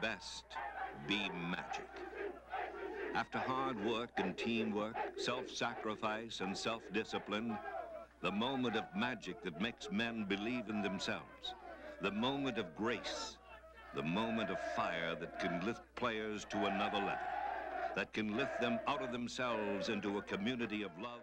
best be magic. After hard work and teamwork, self-sacrifice and self-discipline, the moment of magic that makes men believe in themselves, the moment of grace, the moment of fire that can lift players to another level, that can lift them out of themselves into a community of love